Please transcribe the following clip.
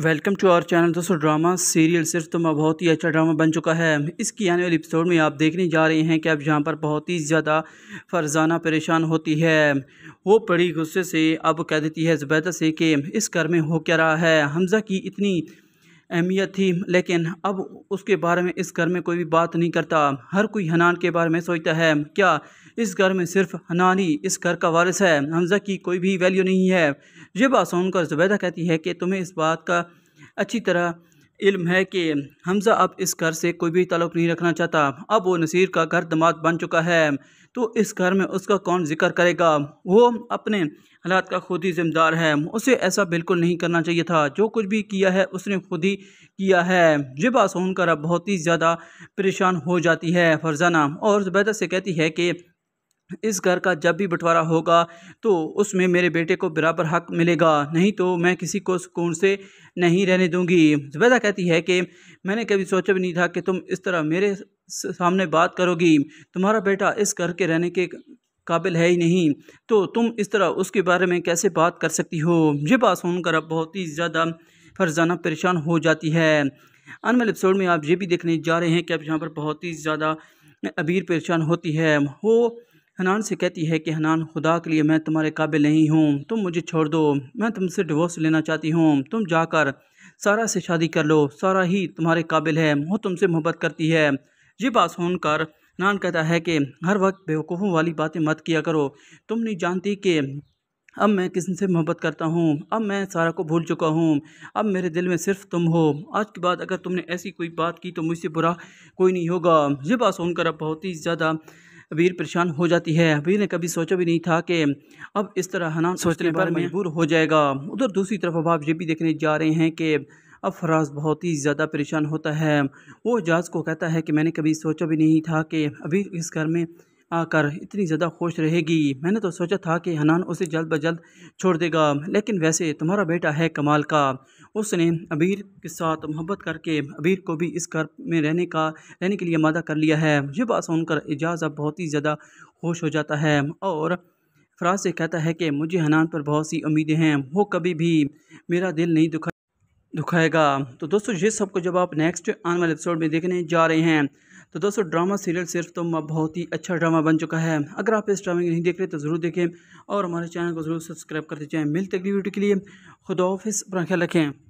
Welcome to our channel दोस्तों, drama, serial, सिर्फ़ तो मैं बहुत ही अच्छा ड्रामा बन चुका है। इसकी आने वाली एपिसोड में आप देखने जा रहे हैं कि अब यहाँ पर बहुत ही ज़्यादा फरजाना परेशान होती है। वो बड़ी गुस्से से अब कह देती है ज़ुबैदा से कि, इस घर में हो क्या रहा है? हमज़ा की इतनी अहमियत थी, लेकिन अब उसके बारे में इस घर में कोई भी बात नहीं करता। हर कोई हनान के बारे में सोचता है, क्या इस घर में सिर्फ़ हनान ही इस घर का वारिस है? हमज़ा की कोई भी वैल्यू नहीं है। ये बात सुनकर जुबैदा कहती है कि तुम्हें इस बात का अच्छी तरह इल्म है कि हमज़ा अब इस घर से कोई भी ताल्लुक़ नहीं रखना चाहता। अब वो नसीर का घर दमाद बन चुका है। तो इस घर में उसका कौन ज़िक्र करेगा? वो अपने हालात का खुद ही जिम्मेदार है। उसे ऐसा बिल्कुल नहीं करना चाहिए था। जो कुछ भी किया है, उसने खुद ही किया है। ये बात सुनकर अब बहुत ही ज़्यादा परेशान हो जाती है फरजाना। और जुबैदा से कहती है कि इस घर का जब भी बंटवारा होगा तो उसमें मेरे बेटे को बराबर हक मिलेगा। नहीं तो मैं किसी को सुकून से नहीं रहने दूँगी। जुबैदा कहती है कि मैंने कभी सोचा भी नहीं था कि तुम इस तरह मेरे सामने बात करोगी। तुम्हारा बेटा इस घर के रहने के काबिल है ही नहीं। तो तुम इस तरह उसके बारे में कैसे बात कर सकती हो? ये बात सुनकर अब बहुत ही ज़्यादा फरजाना परेशान हो जाती है। अनमल एपिसोड में आप ये भी देखने जा रहे हैं कि अब यहाँ पर बहुत ही ज़्यादा अबीर परेशान होती है। वो हनान से कहती है कि, हनान, खुदा के लिए मैं तुम्हारे काबिल नहीं हूँ। तुम मुझे छोड़ दो। मैं तुमसे डिवोर्स लेना चाहती हूँ। तुम जाकर सारा से शादी कर लो। सारा ही तुम्हारे काबिल है। वो तुमसे मोहब्बत करती है। ये बात सुनकर नान कहता है कि, हर वक्त बेवकूफ़ों वाली बातें मत किया करो। तुम नहीं जानती कि अब मैं किसी से मोहब्बत करता हूँ? अब मैं सारा को भूल चुका हूँ। अब मेरे दिल में सिर्फ़ तुम हो। आज के बाद अगर तुमने ऐसी कोई बात की तो मुझसे बुरा कोई नहीं होगा। ये बात सुनकर अब बहुत ही ज़्यादा अबीर परेशान हो जाती है। अबीर ने कभी सोचा भी नहीं था कि अब इस तरह हनान सोचने पर मजबूर हो जाएगा। उधर दूसरी तरफ़ अब आप ये भी देखने जा रहे हैं कि अब फराज बहुत ही ज़्यादा परेशान होता है। वो एजाज को कहता है कि मैंने कभी सोचा भी नहीं था कि अभी इस घर में आकर इतनी ज़्यादा खुश रहेगी। मैंने तो सोचा था कि हनान उसे जल्द ब जल्द छोड़ देगा, लेकिन वैसे तुम्हारा बेटा है कमाल का। उसने अबीर के साथ मोहब्बत करके अबीर को भी इस घर में रहने का, रहने के लिए मादा कर लिया है। ये बात सुनकर एजाज अब बहुत ही ज़्यादा खुश हो जाता है और फराज से कहता है कि मुझे हनान पर बहुत सी उम्मीदें हैं, वो कभी भी मेरा दिल नहीं दुखा दुखाएगा। तो दोस्तों, ये सबको जब आप नेक्स्ट आने वाले एपिसोड में देखने जा रहे हैं तो दोस्तों ड्रामा सीरियल सिर्फ़ तो बहुत ही अच्छा ड्रामा बन चुका है। अगर आप इस ड्रामे को नहीं देख रहे तो ज़रूर देखें और हमारे चैनल को ज़रूर सब्सक्राइब करते जाएँ मिलते अगली वीडियो के लिए। खुदा अपना ख्याल रखें।